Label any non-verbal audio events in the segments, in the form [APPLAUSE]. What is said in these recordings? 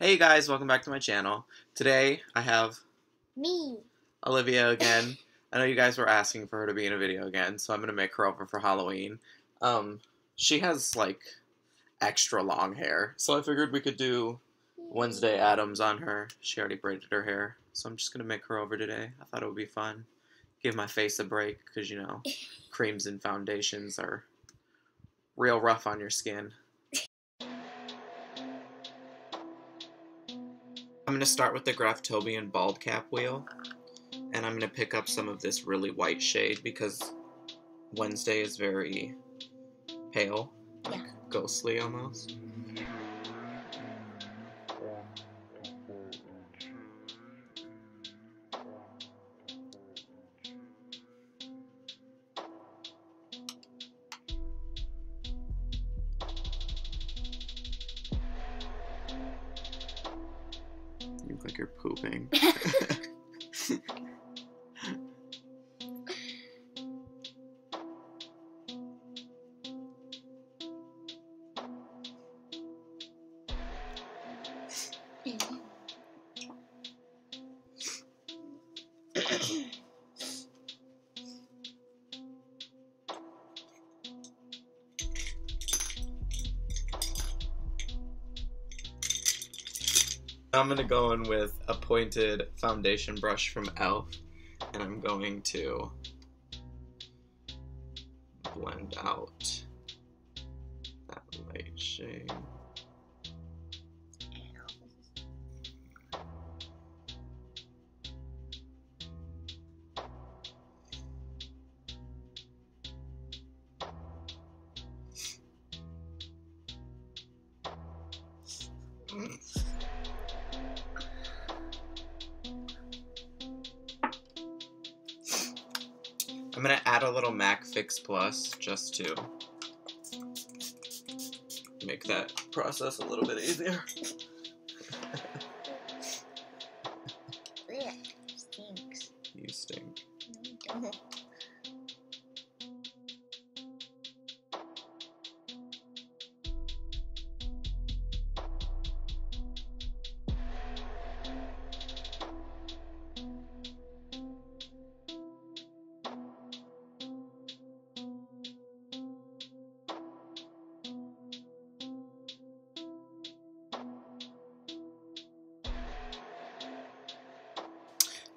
Hey guys, welcome back to my channel. Today I have Me. Alyvia [LAUGHS] again. I know you guys were asking for her to be in a video again, so I'm gonna make her over for Halloween. Um, she has like extra long hair, so I figured we could do Wednesday Addams on her. She already braided her hair, so I'm just gonna make her over today. I thought it would be fun. Give my face a break, because you know, [LAUGHS] creams and foundations are real rough on your skin. I'm going to start with the Graftobian Bald Cap Wheel, and I'm going to pick up some of this really white shade because Wednesday is very pale, like Yeah. ghostly almost. I'm gonna go in with a pointed foundation brush from e.l.f. and I'm going to blend out that light shade. I'm gonna add a little MAC Fix Plus just to make that process a little bit easier. Ugh, stinks. You stink. No, don't.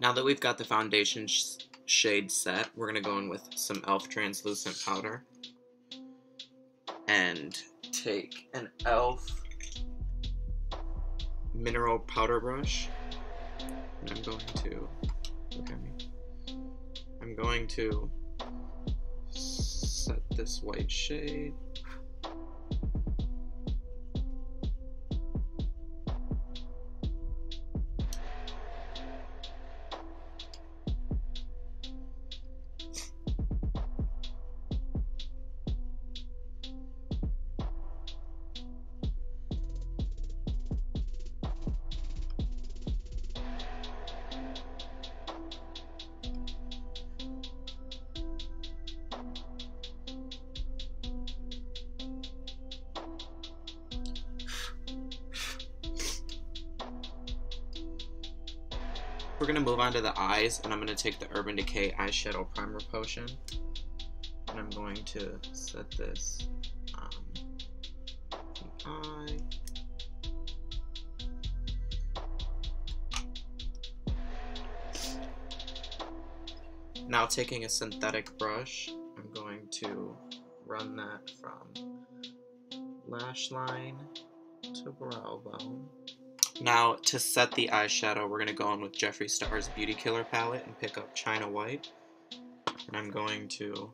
Now that we've got the foundation sh- shade set, we're gonna go in with some e.l.f. translucent powder and take an e.l.f. mineral powder brush and I'm going to look at me. I'm going to set this white shade. We're gonna move on to the eyes, and I'm gonna take the Urban Decay eyeshadow primer potion, and I'm going to set this um, the eye. Now taking a synthetic brush, I'm going to run that from lash line to brow bone. Now, to set the eyeshadow, we're going to go in with Jeffree Star's Beauty Killer palette and pick up China White. And I'm going to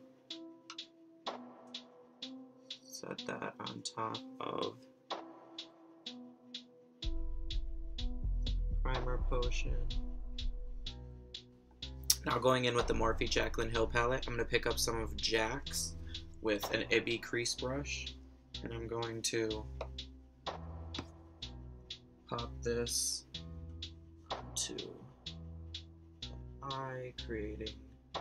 set that on top of primer potion. Now going in with the Morphe Jaclyn Hill palette, I'm going to pick up some of Jacz with an IBY crease brush. And I'm going to pop this to eye, creating a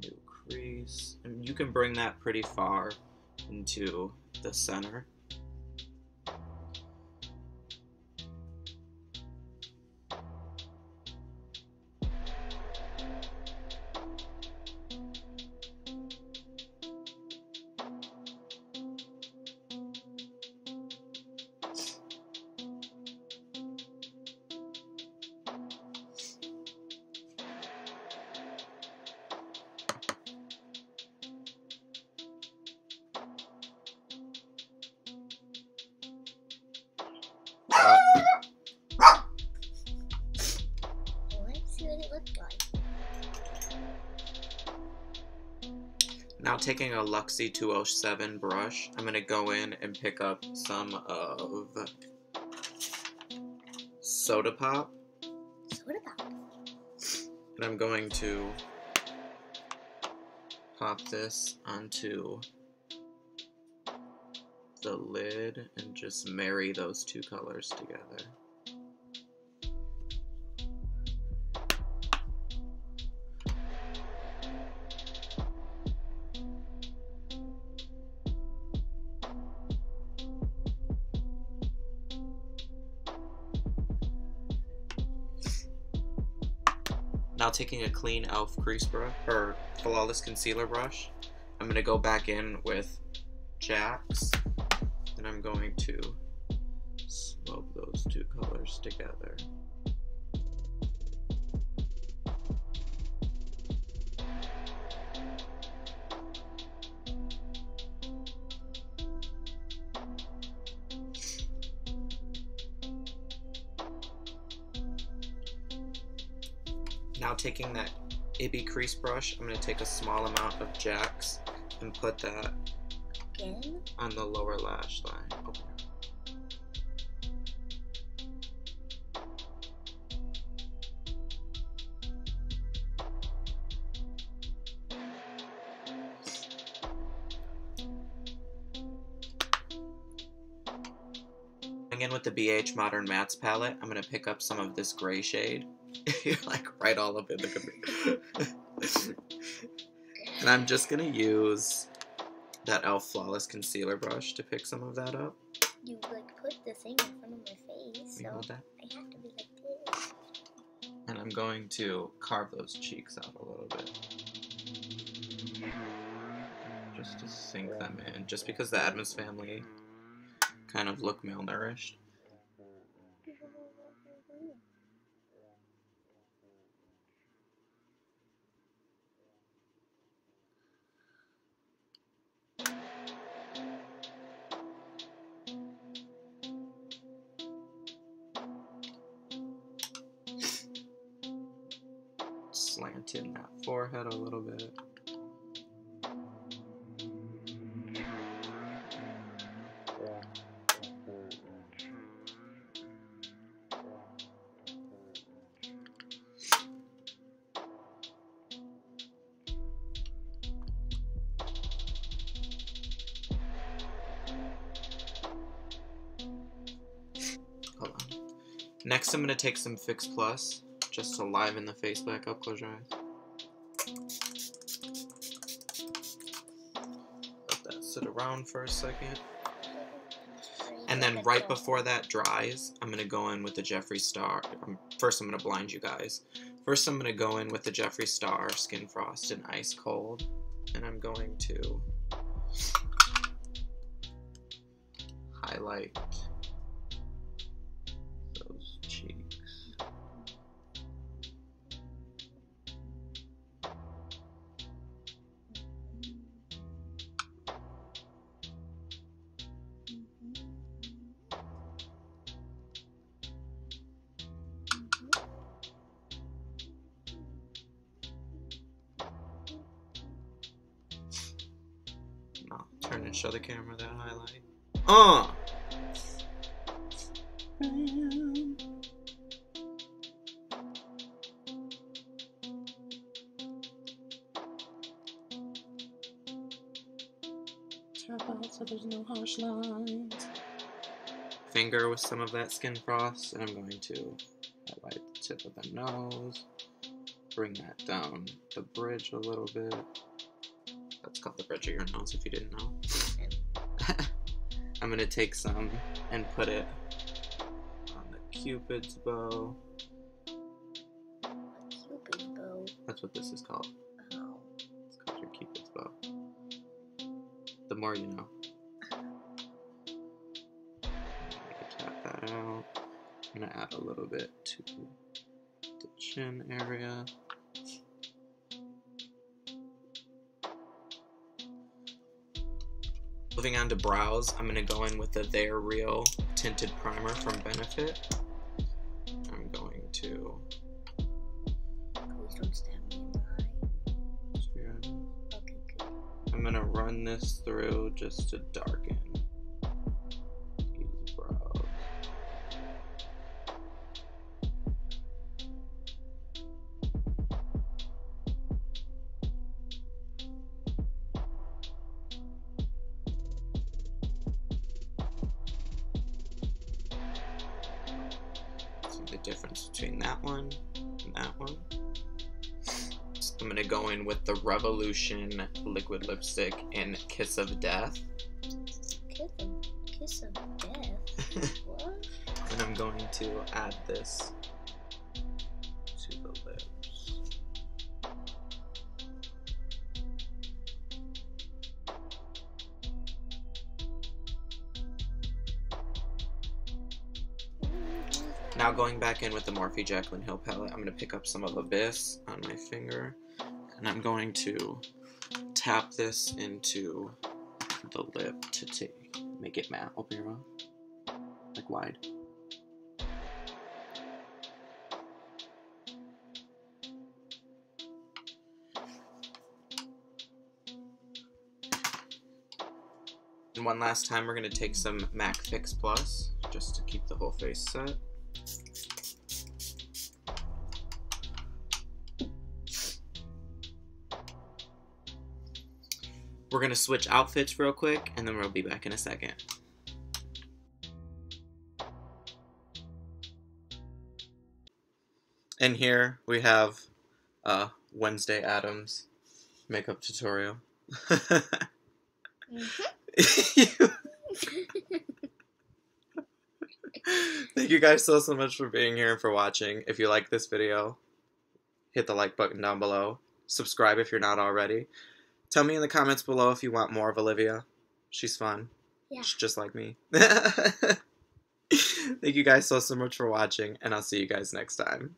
new crease. And you can bring that pretty far into the center. look like. Now taking a Luxie 207 brush, I'm going to go in and pick up some of Soda Pop. Soda Pop. And I'm going to pop this onto the lid and just marry those two colors together. Taking a clean e.l.f. crease brush or flawless concealer brush, I'm gonna go back in with Jacz, and I'm going to smoke those two colors together. Now taking that IBY crease brush, I'm going to take a small amount of Jacz and put that Again. on the lower lash line. Oh. Going in with the BH Modern Mattes palette, I'm going to pick up some of this gray shade. [LAUGHS] You're like right all up in the computer. [LAUGHS] and I'm just going to use that e.l.f. Flawless Concealer brush to pick some of that up. You like put the thing in front of my face, You so. I have to be like this. And I'm going to carve those cheeks out a little bit. Just to sink them in. Just because the Addams family kind of look malnourished. Slant in that forehead a little bit. Next, I'm gonna take some Fix Plus just to liven the face back up. Close your eyes. Let that sit around for a second. And then right before that dries, I'm gonna go in with the Jeffree Star. Um, first, I'm gonna blind you guys. First, I'm gonna go in with the Jeffree Star Skin Frost and Ice Cold, and I'm going to highlight and show the camera that highlight. Uh. Tap out so there's no harsh lines. Finger with some of that skin frost, and I'm going to highlight the tip of the nose. Bring that down the bridge a little bit. That's called the bridge of your nose if you didn't know. I'm gonna take some and put it on the cupid's bow. Cupid's bow. That's what this is called. Oh. It's called your cupid's bow. The more you know. Tap that out. I'm gonna add a little bit to the chin area. Moving on to brows, I'm gonna go in with the They're Real tinted primer from Benefit. I'm going to Please don't stab me in the eye. I'm I'm gonna run this through just to darken the difference between that one and that one. So I'm gonna go in with the Revolution liquid lipstick in Kiss of Death. Kiss of, kiss of death. [LAUGHS] what? And I'm going to add this to the lips. Now going back in with the Morphe Jaclyn Hill palette, I'm going to pick up some of Abyss on my finger. And I'm going to tap this into the lip to make it matte. Open your mouth. Like wide. And one last time, we're going to take some MAC Fix Plus just to keep the whole face set. We're going to switch outfits real quick, and then we'll be back in a second. And here we have uh, Wednesday Addams makeup tutorial. Mhm. [LAUGHS] Thank you guys so so much for being here and for watching. If you like this video, hit the like button down below. Subscribe if you're not already. Tell me in the comments below if you want more of Alyvia. She's fun. Yeah. She's just like me. [LAUGHS] Thank you guys so so much for watching, and I'll see you guys next time.